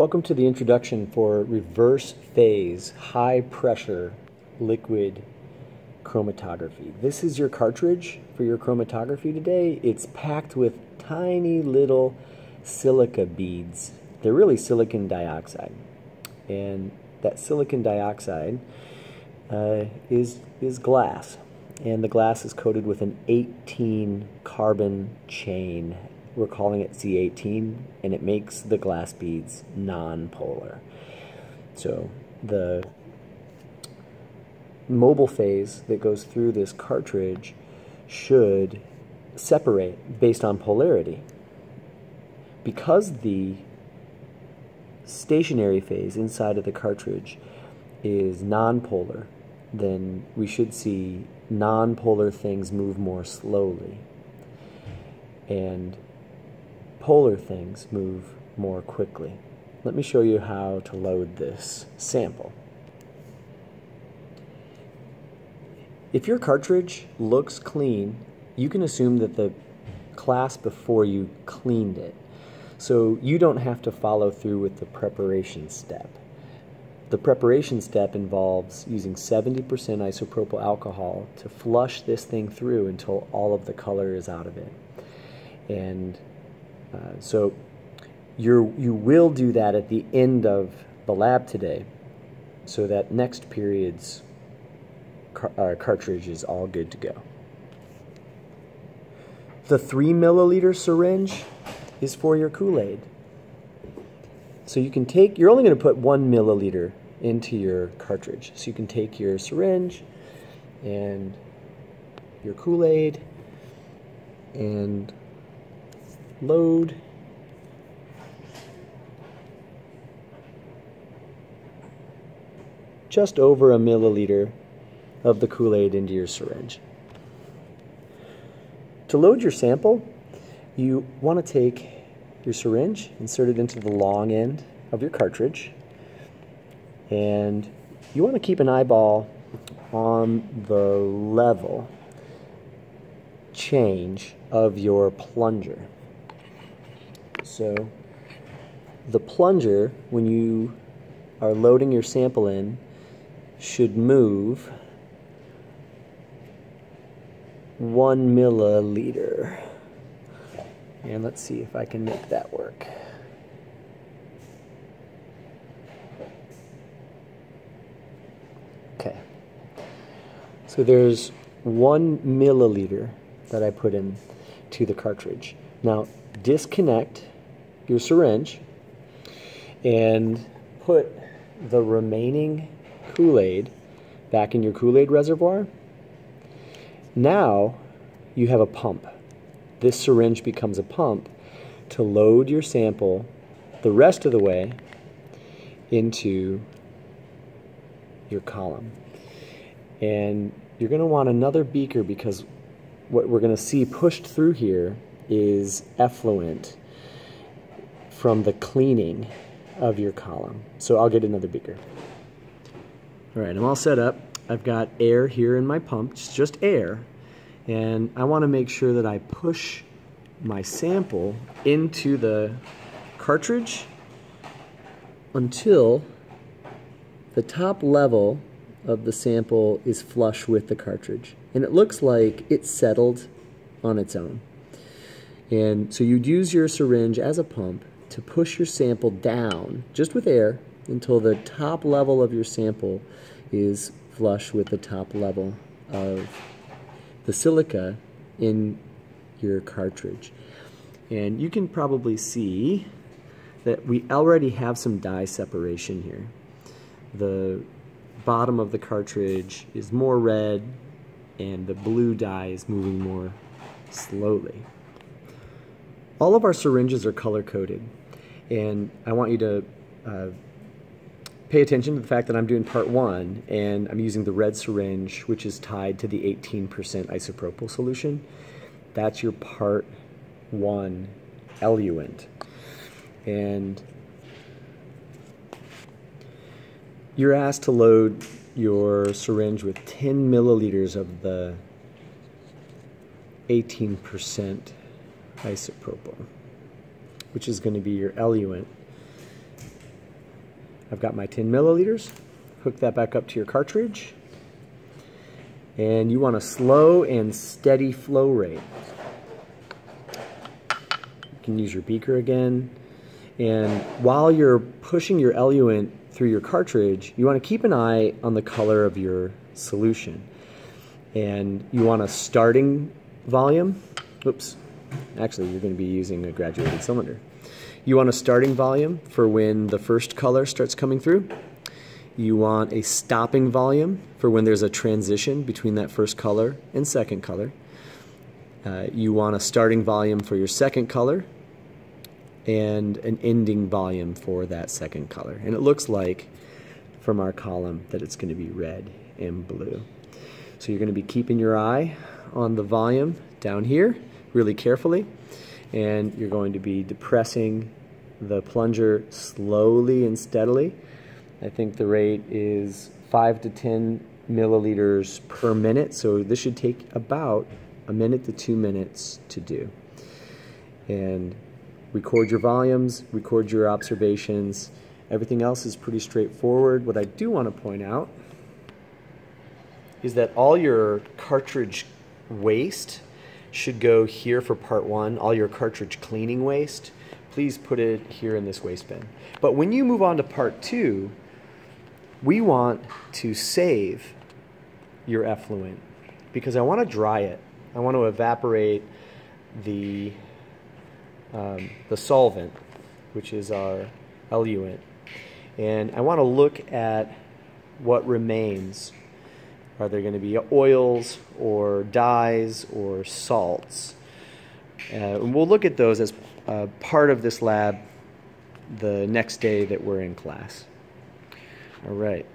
Welcome to the introduction for reverse phase high pressure liquid chromatography. This is your cartridge for your chromatography today. It's packed with tiny little silica beads. They're really silicon dioxide. And that silicon dioxide uh, is, is glass. And the glass is coated with an 18 carbon chain we're calling it C18, and it makes the glass beads non-polar. So the mobile phase that goes through this cartridge should separate based on polarity. Because the stationary phase inside of the cartridge is nonpolar, then we should see nonpolar things move more slowly. And polar things move more quickly. Let me show you how to load this sample. If your cartridge looks clean, you can assume that the class before you cleaned it. So you don't have to follow through with the preparation step. The preparation step involves using 70% isopropyl alcohol to flush this thing through until all of the color is out of it. And so you you will do that at the end of the lab today so that next period's car uh, cartridge is all good to go. The three milliliter syringe is for your Kool-Aid. So you can take, you're only going to put one milliliter into your cartridge. So you can take your syringe and your Kool-Aid and load. Just over a milliliter of the Kool-Aid into your syringe. To load your sample, you want to take your syringe, insert it into the long end of your cartridge, and you want to keep an eyeball on the level change of your plunger. So the plunger, when you are loading your sample in, should move one milliliter. And let's see if I can make that work. Okay. So there's one milliliter that I put in to the cartridge. Now disconnect your syringe and put the remaining Kool-Aid back in your Kool-Aid reservoir. Now you have a pump. This syringe becomes a pump to load your sample the rest of the way into your column. And you're going to want another beaker because what we're going to see pushed through here is effluent from the cleaning of your column. So I'll get another beaker. All right, I'm all set up. I've got air here in my pump, it's just air. And I want to make sure that I push my sample into the cartridge until the top level of the sample is flush with the cartridge. And it looks like it's settled on its own. And so you'd use your syringe as a pump to push your sample down, just with air, until the top level of your sample is flush with the top level of the silica in your cartridge. And you can probably see that we already have some dye separation here. The bottom of the cartridge is more red and the blue dye is moving more slowly. All of our syringes are color coded. And I want you to uh, pay attention to the fact that I'm doing part one and I'm using the red syringe, which is tied to the 18% isopropyl solution. That's your part one eluent. And you're asked to load your syringe with 10 milliliters of the 18% isopropyl which is going to be your eluent. I've got my 10 milliliters. Hook that back up to your cartridge. And you want a slow and steady flow rate. You can use your beaker again. And while you're pushing your eluent through your cartridge, you want to keep an eye on the color of your solution. And you want a starting volume. Oops, actually you're going to be using a graduated cylinder. You want a starting volume for when the first color starts coming through. You want a stopping volume for when there's a transition between that first color and second color. Uh, you want a starting volume for your second color and an ending volume for that second color. And it looks like from our column that it's going to be red and blue. So you're going to be keeping your eye on the volume down here really carefully and you're going to be depressing the plunger slowly and steadily. I think the rate is 5 to 10 milliliters per minute, so this should take about a minute to two minutes to do. And record your volumes, record your observations. Everything else is pretty straightforward. What I do want to point out is that all your cartridge waste should go here for part one. All your cartridge cleaning waste, please put it here in this waste bin. But when you move on to part two, we want to save your effluent because I want to dry it. I want to evaporate the, um, the solvent, which is our eluent. And I want to look at what remains are there going to be oils or dyes or salts? Uh, and we'll look at those as uh, part of this lab the next day that we're in class. All right.